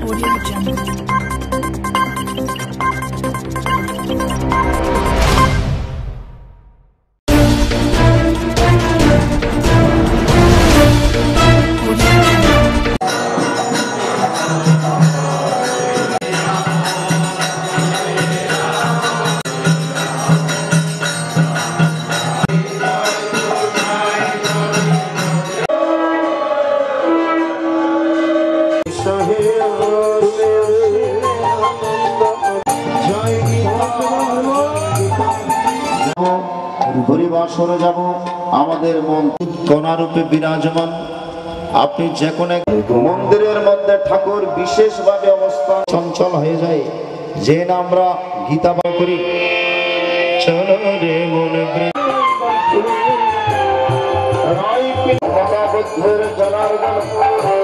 Audio Jungle. হরিবাসরে যাব। আমাদের মন কণারূপে বিরাজমান। আপনি যে কোনো মন্দিরের মধ্যে ঠাকুর বিশেষভাবে অবস্থান চঞ্চল হয়ে যায়। যে না আমরা গীতা বা করি। চলো রে মন জনার্দন